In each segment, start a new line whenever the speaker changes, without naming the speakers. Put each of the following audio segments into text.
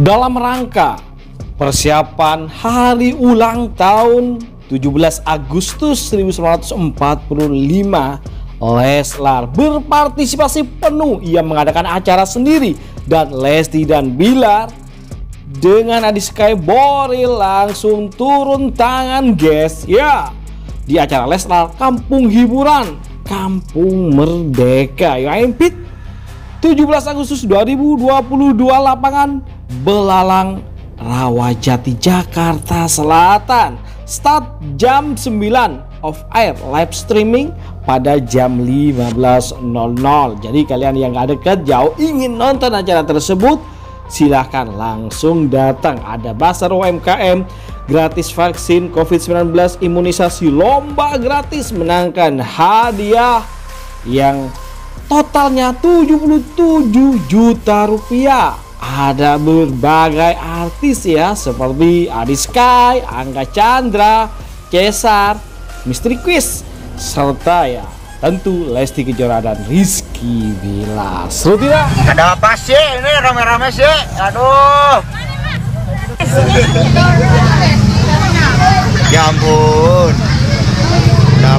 Dalam rangka persiapan hari ulang tahun 17 Agustus 1945 Leslar berpartisipasi penuh. Ia mengadakan acara sendiri dan Lesti dan Bilar dengan Adi Sky Boril langsung turun tangan guys. Ya di acara Leslar Kampung Hiburan Kampung Merdeka. Ya Pit 17 Agustus 2022 lapangan Belalang Rawajati Jakarta Selatan. Start jam 9 of air live streaming pada jam 15.00 jadi kalian yang gak deket jauh ingin nonton acara tersebut silahkan langsung datang. Ada basar UMKM gratis vaksin COVID-19 imunisasi lomba gratis menangkan hadiah yang totalnya 77 juta rupiah ada berbagai artis ya seperti Adi Sky, Angga Chandra, Cesar, Misteri Quiz, serta ya tentu Lesti Kejora dan Rizky Bilar. Seru tidak?
Ada apa sih ini rame-rame sih? Aduh. Ya ampun. Ada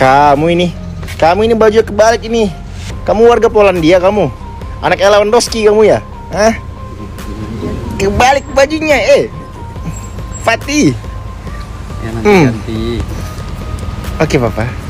Kamu ini, kamu ini baju kebalik ini. Kamu warga Polandia kamu. Anak Lewandowski kamu ya? Hah? Kebalik bajunya, eh. Fatih.
Ya nanti hmm. ganti.
Oke, Papa.